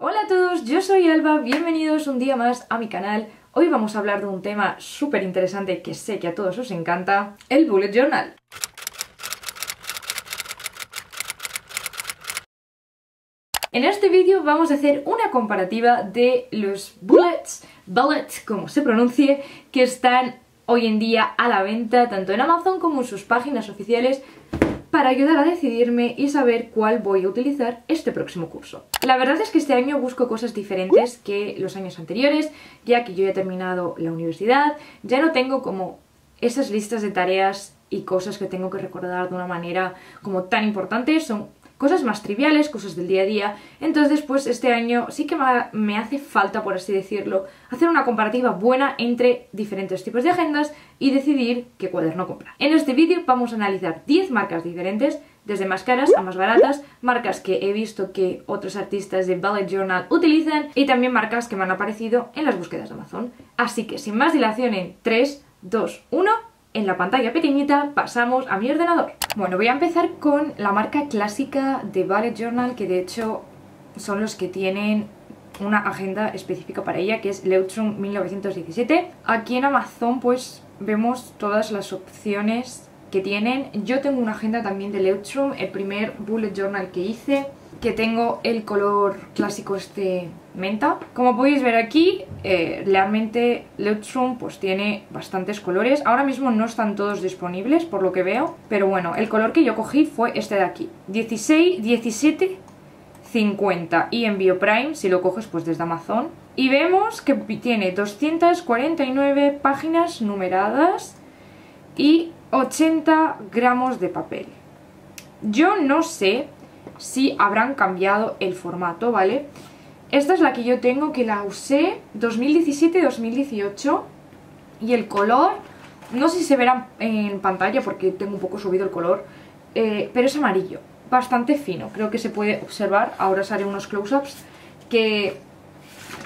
Hola a todos, yo soy Alba, bienvenidos un día más a mi canal. Hoy vamos a hablar de un tema súper interesante que sé que a todos os encanta, el Bullet Journal. En este vídeo vamos a hacer una comparativa de los bullets, bullets como se pronuncie, que están hoy en día a la venta tanto en Amazon como en sus páginas oficiales para ayudar a decidirme y saber cuál voy a utilizar este próximo curso. La verdad es que este año busco cosas diferentes que los años anteriores, ya que yo ya he terminado la universidad, ya no tengo como esas listas de tareas y cosas que tengo que recordar de una manera como tan importante, son cosas más triviales, cosas del día a día. Entonces, pues este año sí que me hace falta, por así decirlo, hacer una comparativa buena entre diferentes tipos de agendas y decidir qué cuaderno comprar. En este vídeo vamos a analizar 10 marcas diferentes, desde más caras a más baratas, marcas que he visto que otros artistas de Ballet Journal utilizan y también marcas que me han aparecido en las búsquedas de Amazon. Así que sin más dilación en 3, 2, 1 en la pantalla pequeñita pasamos a mi ordenador. Bueno, voy a empezar con la marca clásica de Ballet Journal, que de hecho son los que tienen una agenda específica para ella, que es Leutrum 1917. Aquí en Amazon pues vemos todas las opciones que tienen. Yo tengo una agenda también de Leutrum, el primer bullet journal que hice que tengo el color clásico este menta. Como podéis ver aquí, eh, realmente Lightroom pues tiene bastantes colores. Ahora mismo no están todos disponibles por lo que veo, pero bueno, el color que yo cogí fue este de aquí. 16, 17, 50 y envío Prime si lo coges pues desde Amazon. Y vemos que tiene 249 páginas numeradas y 80 gramos de papel. Yo no sé si habrán cambiado el formato, ¿vale? Esta es la que yo tengo, que la usé 2017-2018 y el color, no sé si se verá en pantalla porque tengo un poco subido el color, eh, pero es amarillo, bastante fino, creo que se puede observar, ahora os haré unos close-ups, que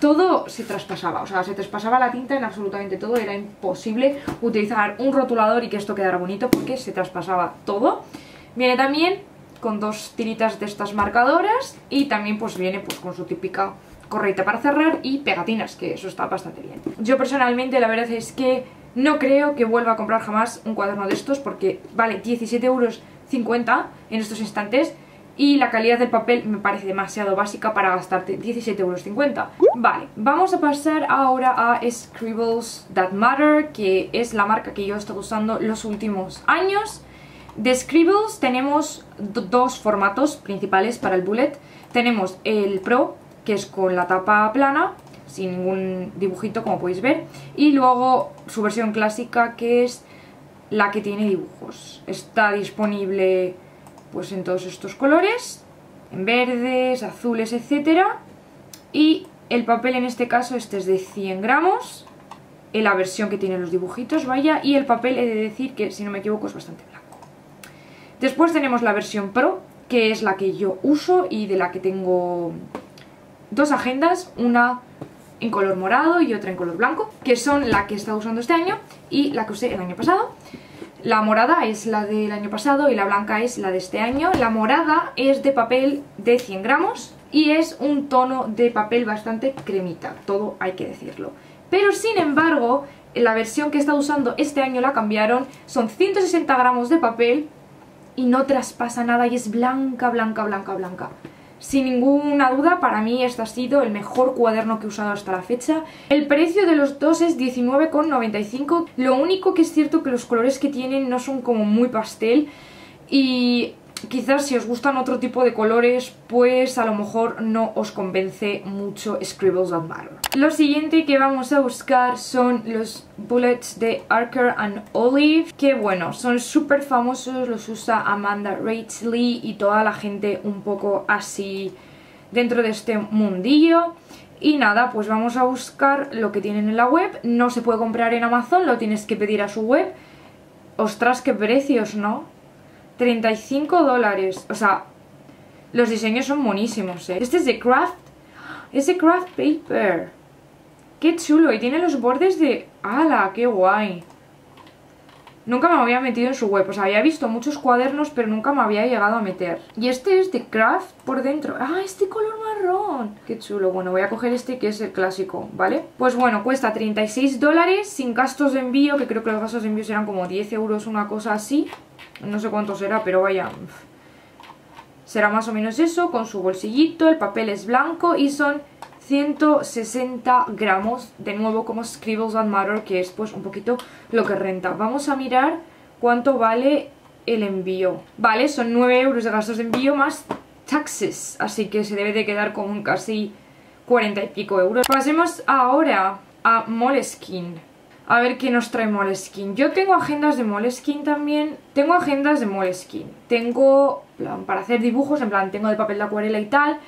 todo se traspasaba, o sea, se traspasaba la tinta en absolutamente todo, era imposible utilizar un rotulador y que esto quedara bonito porque se traspasaba todo. Viene también con dos tiritas de estas marcadoras y también pues viene pues con su típica correita para cerrar y pegatinas, que eso está bastante bien. Yo personalmente la verdad es que no creo que vuelva a comprar jamás un cuaderno de estos porque vale 17,50 euros en estos instantes y la calidad del papel me parece demasiado básica para gastarte 17,50 euros. Vale, vamos a pasar ahora a Scribbles That Matter, que es la marca que yo he estado usando los últimos años de Scribbles tenemos dos formatos principales para el bullet. Tenemos el Pro, que es con la tapa plana, sin ningún dibujito como podéis ver. Y luego su versión clásica, que es la que tiene dibujos. Está disponible pues en todos estos colores, en verdes, azules, etcétera. Y el papel en este caso este es de 100 gramos, en la versión que tiene los dibujitos, vaya. Y el papel he de decir que, si no me equivoco, es bastante blanco. Después tenemos la versión Pro, que es la que yo uso y de la que tengo dos agendas, una en color morado y otra en color blanco, que son la que he estado usando este año y la que usé el año pasado. La morada es la del año pasado y la blanca es la de este año. La morada es de papel de 100 gramos y es un tono de papel bastante cremita, todo hay que decirlo. Pero sin embargo, la versión que he estado usando este año la cambiaron, son 160 gramos de papel y no traspasa nada y es blanca, blanca, blanca, blanca. Sin ninguna duda, para mí este ha sido el mejor cuaderno que he usado hasta la fecha. El precio de los dos es 19,95. Lo único que es cierto que los colores que tienen no son como muy pastel y quizás si os gustan otro tipo de colores, pues a lo mejor no os convence mucho Scribbles on Matter. Lo siguiente que vamos a buscar son los bullets de Archer and Olive, que bueno, son súper famosos, los usa Amanda Rachel y toda la gente un poco así dentro de este mundillo. Y nada, pues vamos a buscar lo que tienen en la web. No se puede comprar en Amazon, lo tienes que pedir a su web. Ostras, qué precios, ¿no? 35 dólares. O sea, los diseños son buenísimos, ¿eh? Este es de craft. Es de craft paper. Qué chulo. Y tiene los bordes de... ¡Hala! ¡Qué guay! Nunca me había metido en su web, o sea, había visto muchos cuadernos, pero nunca me había llegado a meter. Y este es de Craft por dentro. ¡Ah, este color marrón! ¡Qué chulo! Bueno, voy a coger este que es el clásico, ¿vale? Pues bueno, cuesta 36 dólares sin gastos de envío, que creo que los gastos de envío serán como 10 euros, una cosa así. No sé cuánto será, pero vaya... Será más o menos eso, con su bolsillito, el papel es blanco y son 160 gramos, de nuevo como Scribbles and Matter, que es pues un poquito lo que renta. Vamos a mirar cuánto vale el envío. Vale, son 9 euros de gastos de envío más taxes, así que se debe de quedar con casi 40 y pico euros. Pasemos ahora a Moleskine. A ver qué nos trae Moleskine. Yo tengo agendas de Moleskine también. Tengo agendas de Moleskine. Tengo plan, para hacer dibujos, en plan, tengo de papel de acuarela y tal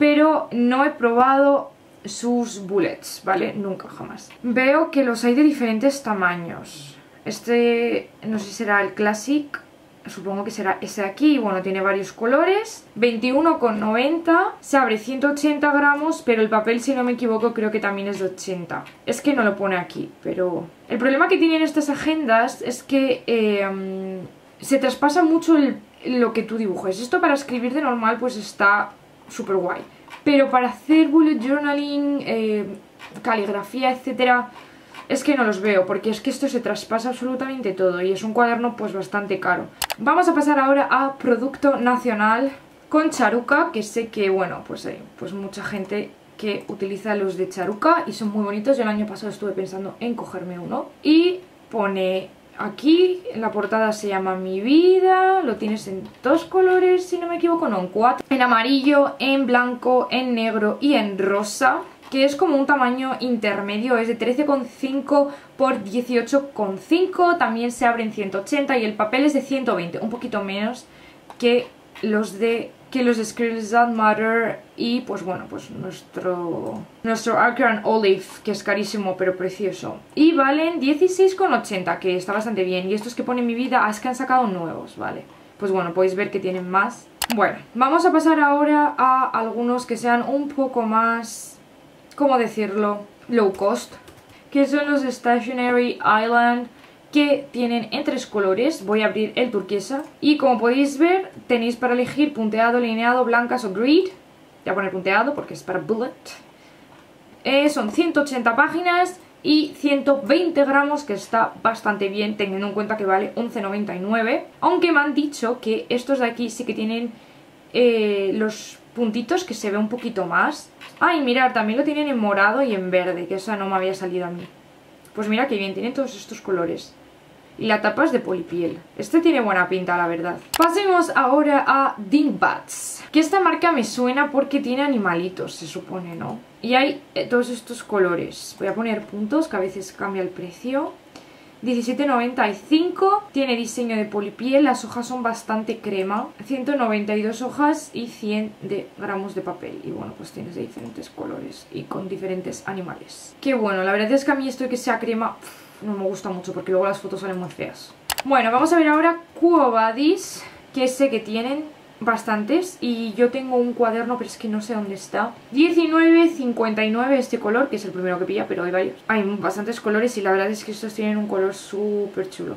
pero no he probado sus bullets, ¿vale? Nunca, jamás. Veo que los hay de diferentes tamaños. Este, no sé si será el Classic, supongo que será ese de aquí, bueno, tiene varios colores. 21,90, se abre 180 gramos, pero el papel, si no me equivoco, creo que también es de 80. Es que no lo pone aquí, pero... El problema que tienen estas agendas es que eh, se traspasa mucho lo que tú dibujes. Esto para escribir de normal pues está súper guay. Pero para hacer bullet journaling, eh, caligrafía, etcétera, es que no los veo, porque es que esto se traspasa absolutamente todo y es un cuaderno pues bastante caro. Vamos a pasar ahora a producto nacional con charuca, que sé que, bueno, pues hay pues mucha gente que utiliza los de charuca y son muy bonitos. Yo el año pasado estuve pensando en cogerme uno. Y pone Aquí la portada se llama Mi Vida, lo tienes en dos colores, si no me equivoco, no, en cuatro. En amarillo, en blanco, en negro y en rosa, que es como un tamaño intermedio, es de 13,5 por 18,5, también se abre en 180 y el papel es de 120, un poquito menos que los de que los Scribbles That Matter y pues bueno, pues nuestro nuestro Arcan Olive, que es carísimo pero precioso. Y valen 16,80, que está bastante bien. Y estos que pone mi vida es que han sacado nuevos, ¿vale? Pues bueno, podéis ver que tienen más. Bueno, vamos a pasar ahora a algunos que sean un poco más, ¿cómo decirlo? Low cost. Que son los Stationary Island que tienen en tres colores. Voy a abrir el turquesa. Y como podéis ver, tenéis para elegir punteado, lineado, blancas o grid. Voy a poner punteado porque es para bullet. Eh, son 180 páginas y 120 gramos, que está bastante bien teniendo en cuenta que vale 11,99. Aunque me han dicho que estos de aquí sí que tienen eh, los puntitos que se ve un poquito más. Ay, mirad, también lo tienen en morado y en verde, que esa no me había salido a mí. Pues mira que bien, tiene todos estos colores. Y la tapa es de polipiel. Este tiene buena pinta, la verdad. Pasemos ahora a Dingbats. Que esta marca me suena porque tiene animalitos, se supone, ¿no? Y hay eh, todos estos colores. Voy a poner puntos, que a veces cambia el precio. 17,95 Tiene diseño de polipiel, las hojas son bastante crema 192 hojas y 100 de gramos de papel Y bueno, pues tienes de diferentes colores y con diferentes animales Qué bueno, la verdad es que a mí esto que sea crema no me gusta mucho porque luego las fotos salen muy feas. Bueno, vamos a ver ahora Cuo que sé que tienen bastantes y yo tengo un cuaderno pero es que no sé dónde está. 19.59 este color que es el primero que pilla pero hay varios. Hay bastantes colores y la verdad es que estos tienen un color súper chulo.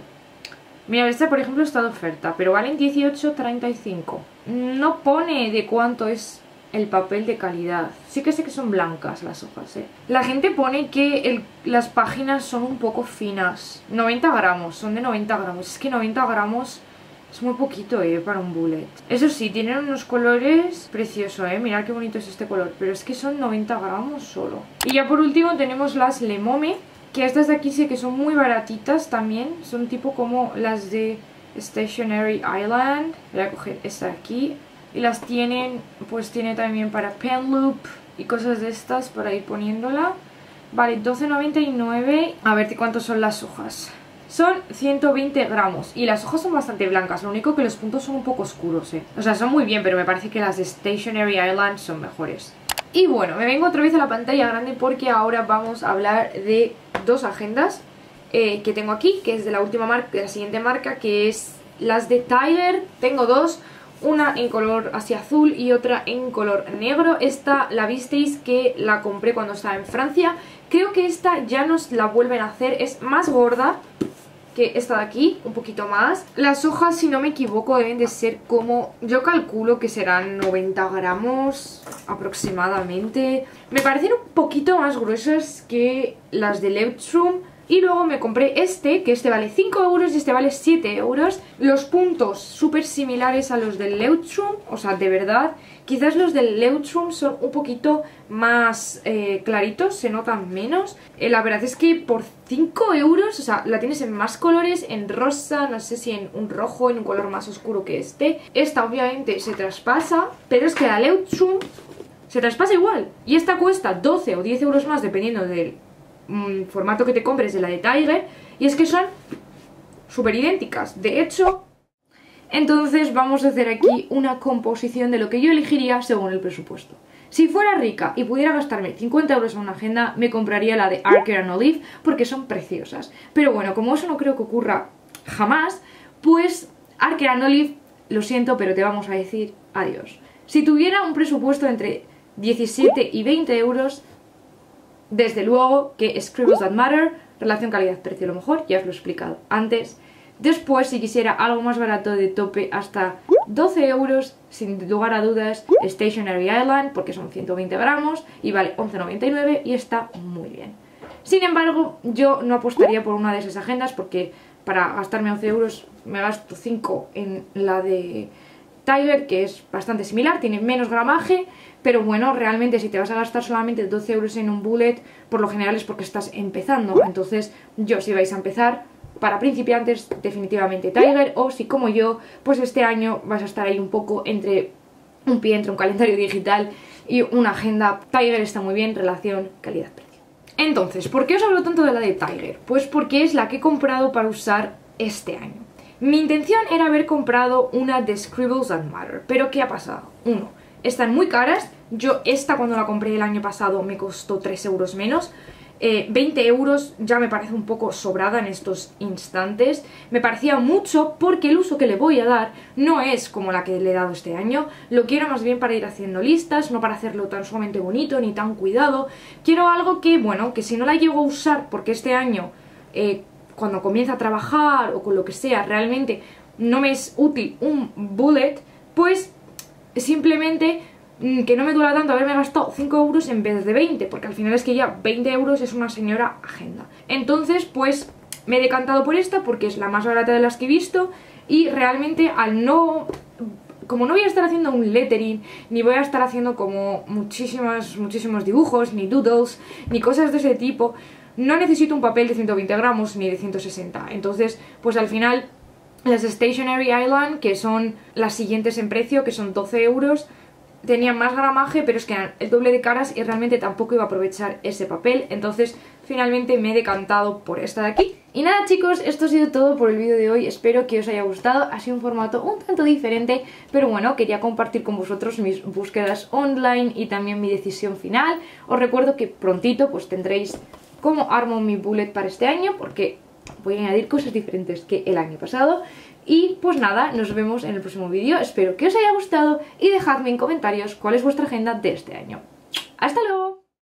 Mira este por ejemplo está de oferta pero valen 18.35 no pone de cuánto es el papel de calidad. Sí que sé que son blancas las hojas, ¿eh? La gente pone que las páginas son un poco finas. 90 gramos, son de 90 gramos. Es que 90 gramos es muy poquito, ¿eh? Para un bullet. Eso sí, tienen unos colores preciosos, ¿eh? Mirad qué bonito es este color. Pero es que son 90 gramos solo. Y ya por último tenemos las Lemome. Que estas de aquí sé que son muy baratitas también. Son tipo como las de Stationary Island. Voy a coger esta de aquí. Y las tienen, pues tiene también para pen loop y cosas de estas para ir poniéndola. Vale, 12,99. A ver cuántos son las hojas. Son 120 gramos y las hojas son bastante blancas, lo único que los puntos son un poco oscuros, ¿eh? O sea, son muy bien, pero me parece que las de Stationary Island son mejores. Y bueno, me vengo otra vez a la pantalla grande porque ahora vamos a hablar de dos agendas eh, que tengo aquí, que es de la última marca, de la siguiente marca, que es las de Tyler. Tengo dos, una en color así azul y otra en color negro. Esta la visteis que la compré cuando estaba en Francia. Creo que esta ya nos la vuelven a hacer, es más gorda, que esta de aquí, un poquito más. Las hojas, si no me equivoco, deben de ser como... Yo calculo que serán 90 gramos aproximadamente. Me parecen un poquito más gruesas que las de Leuchtturm. Y luego me compré este, que este vale 5 euros y este vale 7 euros. Los puntos súper similares a los del Leuchtturm, o sea, de verdad. Quizás los del Leuchtturm son un poquito más eh, claritos, se notan menos. Eh, la verdad es que por 5 euros, o sea, la tienes en más colores, en rosa, no sé si en un rojo, en un color más oscuro que este. Esta obviamente se traspasa, pero es que la Leuchtturm se traspasa igual. Y esta cuesta 12 o 10 euros más dependiendo del formato que te compres de la de Tiger. Y es que son súper idénticas. De hecho, entonces vamos a hacer aquí una composición de lo que yo elegiría según el presupuesto. Si fuera rica y pudiera gastarme 50 euros en una agenda, me compraría la de Archer and Olive porque son preciosas. Pero bueno, como eso no creo que ocurra jamás, pues Archer and Olive, lo siento, pero te vamos a decir adiós. Si tuviera un presupuesto entre 17 y 20 euros, desde luego que Scribbles That Matter, relación calidad-precio lo mejor, ya os lo he explicado antes. Después, si quisiera algo más barato de tope, hasta 12 euros, sin lugar a dudas, Stationary Island, porque son 120 gramos y vale 11,99 y está muy bien. Sin embargo, yo no apostaría por una de esas agendas porque para gastarme 11 euros me gasto 5 en la de Tiger, que es bastante similar, tiene menos gramaje, pero bueno, realmente si te vas a gastar solamente 12 euros en un bullet, por lo general es porque estás empezando. Entonces, yo si vais a empezar, para principiantes definitivamente Tiger o si como yo pues este año vas a estar ahí un poco entre un pie entre un calendario digital y una agenda Tiger está muy bien, relación calidad-precio. Entonces, ¿por qué os hablo tanto de la de Tiger? Pues porque es la que he comprado para usar este año. Mi intención era haber comprado una de Scribbles and Matter, pero ¿qué ha pasado? Uno, están muy caras, yo esta cuando la compré el año pasado me costó 3 euros menos, 20 eh, euros ya me parece un poco sobrada en estos instantes. Me parecía mucho porque el uso que le voy a dar no es como la que le he dado este año. Lo quiero más bien para ir haciendo listas, no para hacerlo tan sumamente bonito ni tan cuidado. Quiero algo que, bueno, que si no la llego a usar porque este año, eh, cuando comienza a trabajar o con lo que sea, realmente no me es útil un bullet, pues simplemente Mm, que no me dura tanto haberme gastado 5 euros en vez de 20, porque al final es que ya 20 euros es una señora agenda. Entonces, pues me he decantado por esta porque es la más barata de las que he visto y realmente al no... Como no voy a estar haciendo un lettering, ni voy a estar haciendo como muchísimos, muchísimos dibujos, ni doodles, ni cosas de ese tipo, no necesito un papel de 120 gramos ni de 160. Entonces, pues al final, las Stationary Island, que son las siguientes en precio, que son 12 euros, tenía más gramaje, pero es que eran el doble de caras y realmente tampoco iba a aprovechar ese papel, entonces finalmente me he decantado por esta de aquí. Y nada chicos, esto ha sido todo por el vídeo de hoy, espero que os haya gustado, ha sido un formato un tanto diferente, pero bueno, quería compartir con vosotros mis búsquedas online y también mi decisión final. Os recuerdo que prontito pues tendréis cómo armo mi bullet para este año, porque voy a añadir cosas diferentes que el año pasado. Y pues nada, nos vemos en el próximo vídeo, espero que os haya gustado y dejadme en comentarios cuál es vuestra agenda de este año. ¡Hasta luego!